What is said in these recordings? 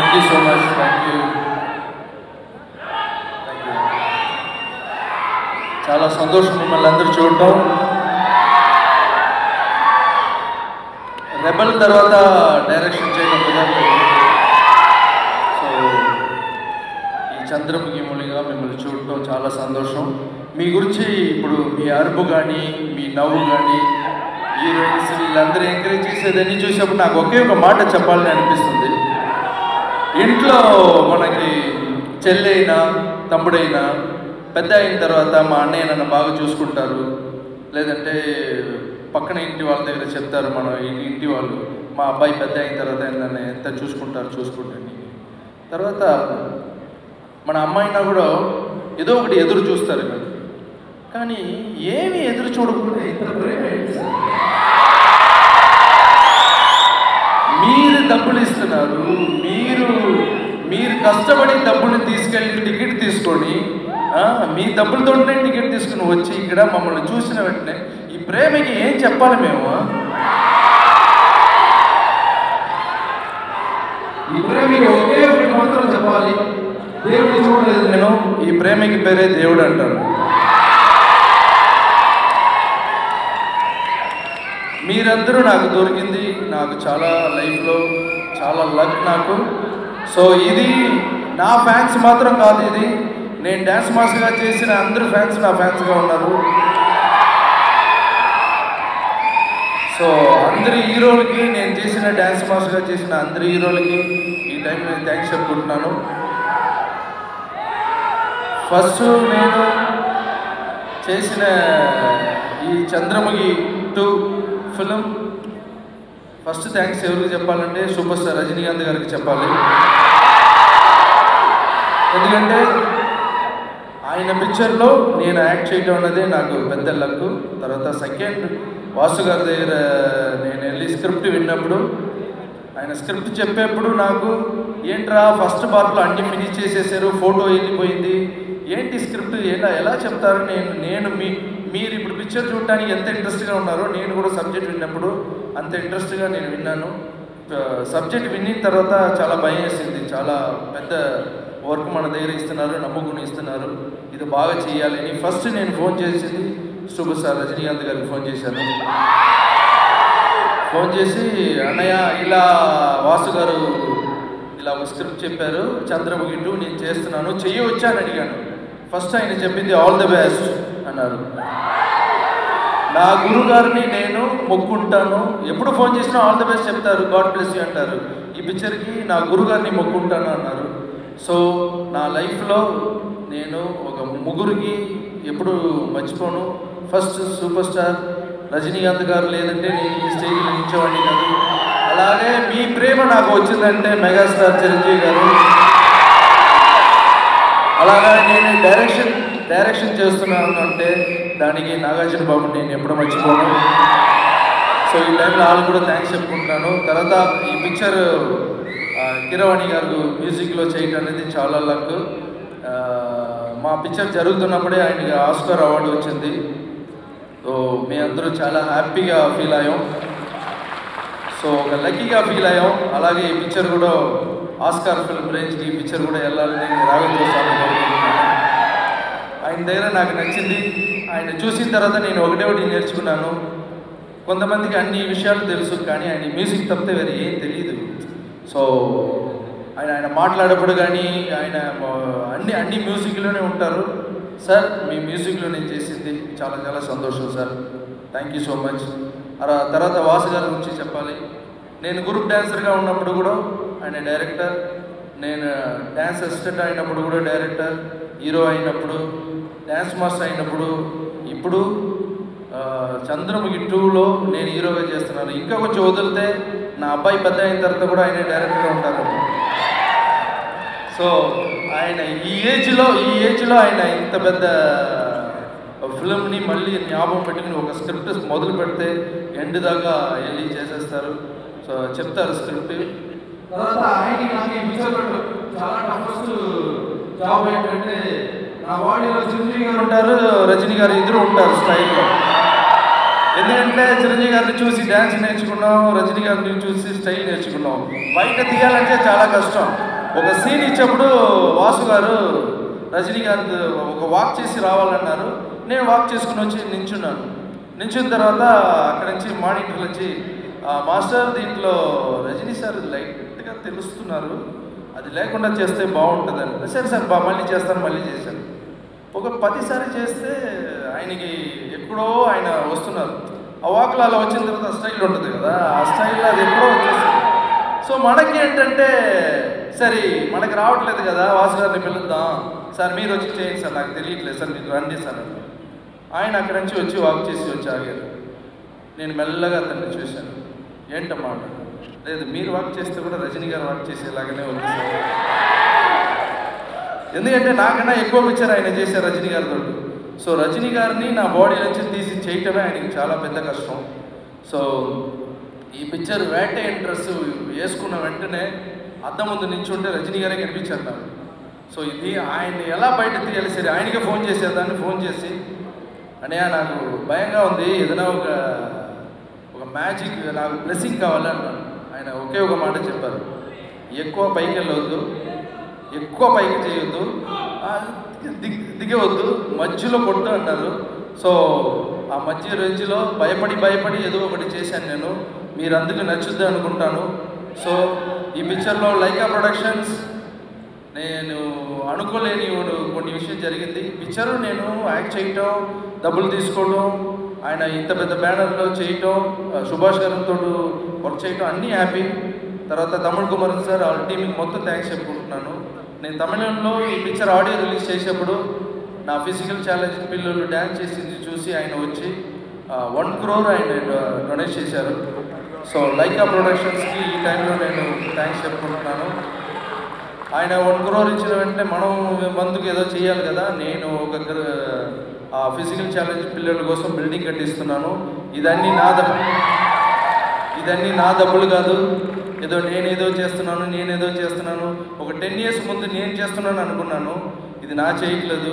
Thank you so much thank you చాలా సంతోషం మిమ్మల్ని అందరూ చూడటం. రెబల్ తర్వాత డైరెక్షన్ చేయడం విధంగా సో ఈ చంద్రముఖి మూలిగా మిమ్మల్ని చూడటం చాలా సంతోషం. మీ గురించి ఇప్పుడు మీ అరుపు కానీ మీ నవ్వు కానీ హీరోయిన్స్ వీళ్ళందరూ ఎంకరేజ్ చేసేదని చూసినప్పుడు నాకు ఒకే ఒక మాట చెప్పాలని అనిపిస్తుంది. ఇంట్లో మనకి చెల్లైనా తమ్ముడైనా పెద్ద అయిన తర్వాత మా అన్నయ్య నన్ను బాగా చూసుకుంటారు. లేదంటే పక్కన ఇంటి వాళ్ళ దగ్గర చెప్తారు మన ఇంటి వాళ్ళు మా అబ్బాయి పెద్ద అయిన తర్వాత నన్ను ఎంత చూసుకుంటారు చూసుకుంటాను తర్వాత మన అమ్మాయినా కూడా ఏదో ఒకటి ఎదురు చూస్తారు కానీ ఏమి ఎదురు చూడకుండా ఇంత ప్రేమ మీరు డబ్బులు ఇస్తున్నారు డబ్బులు తీసుకెళ్ళి టికెట్ తీసుకొని మీ డబ్బులతోనే టికెట్ తీసుకుని వచ్చి ఇక్కడ మమ్మల్ని చూసిన వెంటనే ఈ ప్రేమకి ఏం చెప్పాలి మేము? ఈ ప్రేమకి ఒకే ఒకటి మాత్రం చెప్పాలి. దేవుడు చూడలేదు నేను. ఈ ప్రేమకి పేరే దేవుడు అంటాను మీరందరూ నాకు దొరికింది నాకు చాలా లైఫ్లో చాలా లక్ నాకు. సో ఇది నా ఫ్యాన్స్ మాత్రం కాదు ఇది. నేను డ్యాన్స్ మాస్టర్గా చేసిన అందరు ఫ్యాన్స్ నా ఫ్యాన్స్గా ఉన్నారు. సో అందరి హీరోలకి నేను చేసిన డ్యాన్స్ మాస్టర్గా చేసిన అందరి హీరోలకి ఈ టైం నేను థ్యాంక్స్ చెప్పుకుంటున్నాను. ఫస్ట్ నేను చేసిన ఈ Chandramukhi two film first thanks ఎవరికి చెప్పాలంటే సూపర్ స్టార్ రజనీకాంత్ గారికి చెప్పాలి. ఎందుకంటే ఆయన పిక్చర్లో నేను యాక్ట్ చేయడం అన్నదే నాకు పెద్ద లక్ తర్వాత సెకండ్ వాసు గారి దగ్గర నేను వెళ్ళి స్క్రిప్ట్ విన్నప్పుడు ఆయన స్క్రిప్ట్ చెప్పేప్పుడు నాకు ఏంట్రా ఫస్ట్ పార్ట్లో అన్ని ఫినిష్ చేసేసారు ఫోటో వెళ్ళిపోయింది. ఏంటి స్క్రిప్ట్ ఎలా ఎలా చెప్తారు? నేను నేను మీ మీరు ఇప్పుడు పిక్చర్ చూడటానికి ఎంత ఇంట్రెస్ట్గా ఉన్నారో నేను కూడా సబ్జెక్ట్ విన్నప్పుడు అంత ఇంట్రెస్ట్గా నేను విన్నాను. సబ్జెక్ట్ విన్న తర్వాత చాలా భయం వేసింది. చాలా పెద్ద వర్క్ మన దగ్గర ఇస్తున్నారు నమ్ముకుని ఇస్తున్నారు. ఇది బాగా చేయాలని ఫస్ట్ నేను ఫోన్ చేసింది సూపర్ సార్ రజనీకాంత్ గారికి ఫోన్ చేశాను. ఫోన్ చేసి అన్నయ్య ఇలా వాసు గారు ఇలా ఒక స్క్రిప్ట్ చెప్పారు. చంద్రముఖి టూ నేను చేస్తున్నాను. చెయ్యవచ్చా అని అడిగాను. ఫస్ట్ ఆయన చెప్పింది ఆల్ ది బెస్ట్ అన్నారు. నా గురుగారిని నేను మొక్కుంటాను. ఎప్పుడు ఫోన్ చేసినా ఆల్ ది బెస్ట్ చెప్తారు. గాడ్ బ్లెస్ యూ అంటారు. ఈ పిక్చర్కి నా గురుగారిని మొక్కుంటాను అన్నారు. సో నా లైఫ్లో నేను ఒక ముగ్గురికి ఎప్పుడు మర్చిపోను. ఫస్ట్ సూపర్ స్టార్ రజనీకాంత్ గారు లేదంటే నేను ఈ స్టేజ్లో నిలిచేవాడిని కాదు. అలాగే మీ ప్రేమ నాకు వచ్చిందంటే మెగాస్టార్ చిరంజీవి గారు. అలాగా నేను డైరెక్షన్ డైరెక్షన్ చేస్తున్నాను అంటే దానికి నాగార్జున బాబు నేను ఎప్పుడు మర్చిపోను. సో ఈ టైంలో వాళ్ళు కూడా థ్యాంక్స్ చెప్పుకుంటున్నాను. తర్వాత ఈ పిక్చర్ కిరవాణి గారు మ్యూజిక్లో చేయటం అనేది చాలా లక్ మా పిక్చర్ జరుగుతున్నప్పుడే ఆయనకి ఆస్కార్ అవార్డు వచ్చింది. సో మీ అందరూ చాలా హ్యాపీగా ఫీల్ అయ్యాం. సో ఒక లక్కీగా ఫీల్ అయ్యాం. అలాగే ఈ పిక్చర్ కూడా ఆస్కార్ ఫిల్మ్ రేంజ్కి ఈ పిక్చర్ కూడా వెళ్ళాలని రాఘవేంద్ర స్వామి ఆయన దగ్గర నాకు నచ్చింది. ఆయన చూసిన తర్వాత నేను ఒకటే ఒకటి నేర్చుకున్నాను. కొంతమందికి అన్ని విషయాలు తెలుసు కానీ ఆయన మ్యూజిక్ తప్పితే వేరే ఏం తెలియదు సో ఆయన ఆయన మాట్లాడేప్పుడు కానీ ఆయన అన్ని అన్ని మ్యూజిక్లోనే ఉంటారు. సార్ మీ మ్యూజిక్లో నేను చేసింది చాలా చాలా సంతోషం sir. Thank you so much తర్వాత వాసు గారి గురించి చెప్పాలి. నేను గ్రూప్ డ్యాన్సర్గా ఉన్నప్పుడు కూడా ఆయన డైరెక్టర్ నేను డ్యాన్స్ అసిస్టెంట్ అయినప్పుడు కూడా డైరెక్టర్ హీరో అయినప్పుడు డ్యాన్స్ మాస్టర్ అయినప్పుడు ఇప్పుడు చంద్రముఖి టూలో నేను హీరోగా చేస్తున్నాను. ఇంకా కొంచెం వదిలితే నా అబ్బాయి పెద్ద అయిన తర్వాత కూడా ఆయన డైరెక్టర్గా ఉంటారు. సో ఆయన ఈ ఏజ్లో ఈ ఏజ్లో ఆయన ఇంత పెద్ద ఫిల్మ్ని మళ్ళీ జ్ఞాపకం పెట్టుకుని ఒక స్క్రిప్ట్ మొదలు పెడితే ఎండ్ దాకా వెళ్ళి చేసేస్తారు. సో చెప్తారు స్క్రిప్ట్. తర్వాత ఆయనకి నాకు ఈ చాలా టఫెస్ట్ జాబ్ ఏంటంటే నా బాడీలో చిరంజీవి గారు ఉంటారు రజనీ గారు ఇద్దరు ఉంటారు స్టైల్లో. ఎందుకంటే చిరంజీవి గారిని చూసి డ్యాన్స్ నేర్చుకున్నాం రజనీ గారిని చూసి స్టైల్ నేర్చుకున్నాం. బయట తీయాలంటే చాలా కష్టం. ఒక సీన్ ఇచ్చినప్పుడు వాసు గారు రజనీకాంత్ ఒక వాక్ చేసి రావాలన్నారు. నేను వాక్ చేసుకుని వచ్చి నించున్నాను. నించున్న తర్వాత అక్కడ నుంచి మానిటర్లు వచ్చి మాస్టర్ దీంట్లో రజనీ సార్ లైట్గా తెలుస్తున్నారు. అది లేకుండా చేస్తే బాగుంటుందని. సరే సార్ బా మళ్ళీ చేస్తాను మళ్ళీ చేశాను. ఒక పదిసారి చేస్తే ఆయనకి ఎప్పుడో ఆయన వస్తున్నారు. ఆ వాక్లో అలా వచ్చిన తర్వాత స్టైల్ ఉంటుంది కదా ఆ స్టైల్ అది ఎప్పుడో వచ్చేస్తుంది. సో మనకి ఏంటంటే సరే మనకి రావట్లేదు కదా వాసు గారిని పిలుద్దాం. సార్ మీరు వచ్చి చేయండి సార్ నాకు తెలియట్లేదు సార్ మీరు రండి సార్ ఆయన అక్కడి నుంచి వచ్చి వాక్ చేసి వచ్చి ఆగారు. నేను మెల్లగా అతన్ని చూశాను. ఏంటమ్మా లేదు మీరు వాక్ చేస్తే కూడా రజనీ గారు వాక్ చేసేలాగానే ఉంది సార్. ఎందుకంటే నాకన్నా ఎక్కువ పిక్చర్ ఆయన చేసే రజనీ గారితో. సో రజనీ గారిని నా బాడీ నుంచి తీసి చేయటమే ఆయనకి చాలా పెద్ద కష్టం. సో ఈ పిక్చర్ వేట డ్రెస్ వేసుకున్న వెంటనే అద్దం ముందు నించుంటే రజనీ గారే కనిపించారు నాకు. సో ఇది ఆయన్ని ఎలా బయట తీయాలి? సరే ఆయనకే ఫోన్ చేసేదాన్ని ఫోన్ చేసి అన్నయ్య నాకు భయంగా ఉంది. ఏదైనా ఒక ఒక మ్యాజిక్ నాకు బ్లెస్సింగ్ కావాలి? ఆయన ఒకే ఒక మాట చెప్పారు. ఎక్కువ పైకి వెళ్ళవద్దు ఎక్కువ పైకి చేయొద్దు. దిగవద్దు మధ్యలో కొట్టు అన్నారు సో ఆ మధ్య రేంజ్లో భయపడి భయపడి ఏదో ఒకటి చేశాను నేను. మీరు అందుకు నచ్చుద్ది అనుకుంటాను. సో ఈ పిక్చర్లో లైకా ప్రొడక్షన్స్ నేను అనుకోలేని కొన్ని విషయం జరిగింది. పిక్చర్ నేను యాక్ట్ చేయటం డబ్బులు తీసుకోవడం ఆయన ఇంత పెద్ద బ్యానర్లో చేయటం సుభాష్ గారితో వర్క్ చేయటం అన్నీ హ్యాపీ తర్వాత తమిళ కుమారన్ సార్ వాళ్ళ టీంకి మొత్తం థ్యాంక్స్ చెప్పుకుంటున్నాను. నేను తమిళంలో ఈ పిక్చర్ ఆడియో రిలీజ్ చేసేప్పుడు నా ఫిజికల్ ఛాలెంజ్ పిల్లలు డ్యాన్స్ చేసింది చూసి ఆయన వచ్చి వన్ క్రోర్ ఆయన డొనేట్ చేశారు. సో లైకా ప్రొడక్షన్స్కి ఈ టైంలో నేను థ్యాంక్స్ చెప్పుకుంటున్నాను. ఆయన వన్ క్రోర్ ఇచ్చిన వెంటనే మనం మందుకు ఏదో చేయాలి కదా నేను ఒక ఆ ఫిజికల్ ఛాలెంజ్ పిల్లల కోసం బిల్డింగ్ కట్టిస్తున్నాను. ఇదన్నీ నా దబ్బు ఇదన్నీ నా డబ్బులు కాదు. ఏదో నేనేదో చేస్తున్నాను నేనేదో చేస్తున్నాను. ఒక టెన్ ఇయర్స్ ముందు నేను చేస్తున్నాను అనుకున్నాను. ఇది నా చేయట్లేదు.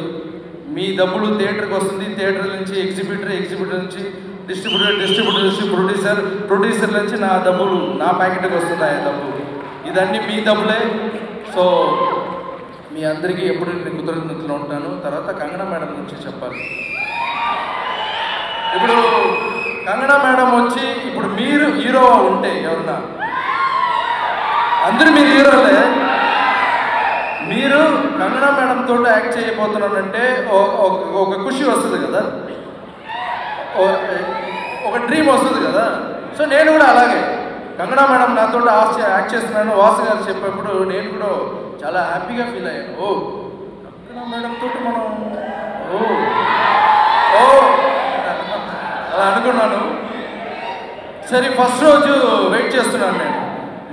మీ డబ్బులు థియేటర్కి వస్తుంది. థియేటర్ నుంచి ఎగ్జిబిటర్ ఎగ్జిబిటర్ నుంచి డిస్ట్రిబ్యూటర్ డిస్ట్రిబ్యూటర్ నుంచి ప్రొడ్యూసర్ ప్రొడ్యూసర్ నుంచి నా డబ్బులు నా ప్యాకెట్కి వస్తున్నాయి డబ్బులు. ఇదన్నీ మీ డబ్బులే. సో మీ అందరికీ ఎప్పుడు నేను కృతజ్ఞతలు ఉంటాను. తర్వాత కంగనా మేడం గురించి చెప్పాలి. ఇప్పుడు కంగనా మేడం వచ్చి ఇప్పుడు మీరు హీరో ఉంటే ఎవరన్నా? అందరూ మీరు హీరోలే మీరు కంగనా మేడం తోటి యాక్ట్ చేయబోతున్నానంటే ఒక- ఖుషి వస్తుంది కదా? ఒక డ్రీమ్ వస్తుంది కదా. సో నేను కూడా అలాగే. కంగనా మేడం నాతో ఆశ యాక్ట్ చేస్తున్నాను. వాసు గారు చెప్పినప్పుడు నేను కూడా చాలా హ్యాపీగా ఫీల్ అయ్యాను. ఓ కంగనా మేడం తోటి మనం ఓ ఓ అలా అనుకున్నాను. సరే ఫస్ట్ రోజు వెయిట్ చేస్తున్నాను నేను.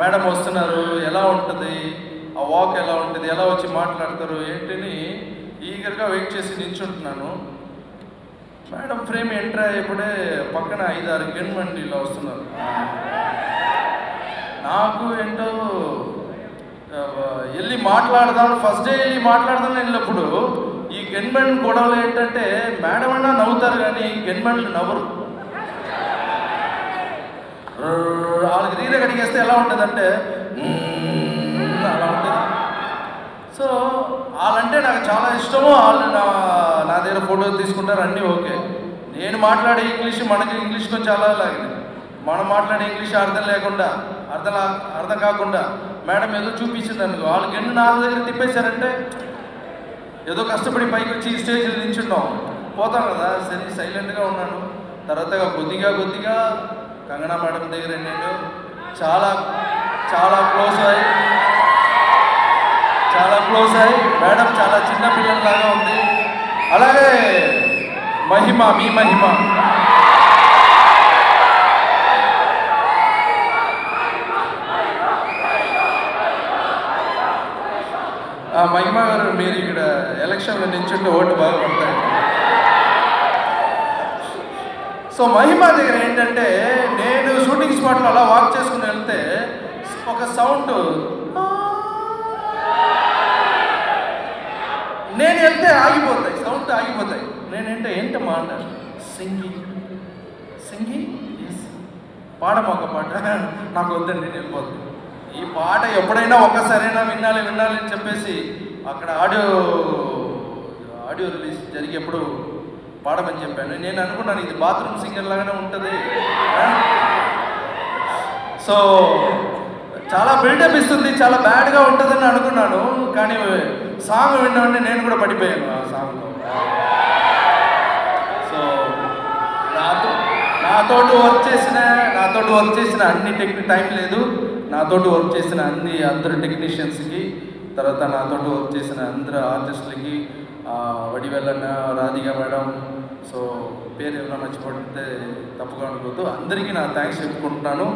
మేడం వస్తున్నారు ఎలా ఉంటుంది? ఆ వాక్ ఎలా ఉంటుంది? ఎలా వచ్చి మాట్లాడతారు? ఏంటని ఈగర్గా వెయిట్ చేసి నించుంటున్నాను. మేడం ఫ్రేమ్ ఎంటర్ అయ్యేప్పుడే పక్కన ఐదు ఆరు గెన్మండి ఇలా వస్తున్నారు. నాకు ఏంటో వెళ్ళి మాట్లాడదాం ఫస్ట్ డే వెళ్ళి మాట్లాడదాం వెళ్ళినప్పుడు ఈ గెన్మెన్ గొడవలు ఏంటంటే మేడం అన్నా నవ్వుతారు కానీ గెన్మెన్లు నవ్వరు. వాళ్ళకి రీర కడిగేస్తే ఎలా ఉంటుందంటే అలా ఉంటుంది. సో వాళ్ళంటే నాకు చాలా ఇష్టము. వాళ్ళు నా నా దగ్గర ఫోటోలు తీసుకుంటారు అన్నీ ఓకే. నేను మాట్లాడే ఇంగ్లీష్ మనకి ఇంగ్లీష్ కొంచెం చాలా లాగింది. మనం మాట్లాడే ఇంగ్లీష్ అర్థం లేకుండా అర్థం లా- అర్థం కాకుండా మేడం ఏదో చూపించింది అనుకో వాళ్ళకి ఎన్ని నాలుగు దగ్గర తిప్పేశారంటే ఏదో కష్టపడి పైకి వచ్చి ఈ స్టేజ్ పోతాం కదా సరే సైలెంట్గా ఉన్నాను. తర్వాత కొద్దిగా కొద్దిగా కంగనా మేడం దగ్గర నేను చాలా చాలా క్లోజ్ అయ్యి చాలా క్లోజ్ అయ్యి మేడం చాలా చిన్న పిల్లలాగా ఉంది. అలాగే మహిమ మీ మహిమ. ఆ మహిమ గారు మీరు ఇక్కడ ఎలక్షన్లో నించుంటే ఓటు బాగా పడతాయి సో మహిమ దగ్గర ఏంటంటే నేను షూటింగ్ స్పాట్లో అలా వాక్ చేసుకుని వెళ్తే ఒక సౌండ్ వెళ్తే ఆగిపోతాయి సౌండ్ ఆగిపోతాయి. నేనంటే ఏంటమ్మా అంటారు సింగింగ్ సింగింగ్ ఎస్ పాడము ఒక పాట? నాకు వద్దండి నేను వెళ్ళిపోతుంది ఈ పాట ఎప్పుడైనా ఒక్కసారైనా వినాలి వినాలి అని చెప్పేసి అక్కడ ఆడియో ఆడియో రిలీజ్ జరిగేప్పుడు పాడమని చెప్పాను. నేను అనుకున్నాను ఇది బాత్రూమ్ సింగర్ లాగానే ఉంటుంది. సో చాలా బిల్డప్ ఇస్తుంది చాలా బ్యాడ్గా ఉంటుందని అనుకున్నాను కానీ సాంగ్ విన్నామంటే నేను కూడా పడిపోయాను ఆ సాంగ్లో సో నాతో నాతోటి వర్క్ చేసిన నాతోటి వర్క్ చేసిన అన్ని టెక్నిక్ టైం లేదు. నాతోటి వర్క్ చేసిన అన్ని అందరు టెక్నీషియన్స్కి తర్వాత నాతోటి వర్క్ చేసిన అందరు ఆర్టిస్టులకి వడివెల్లన్న రాధిక మేడం సో పేరు ఏమైనా మర్చిపోతే తప్పుగా అనుకోవద్దు. అందరికీ నా థ్యాంక్స్ చెప్పుకుంటున్నాను.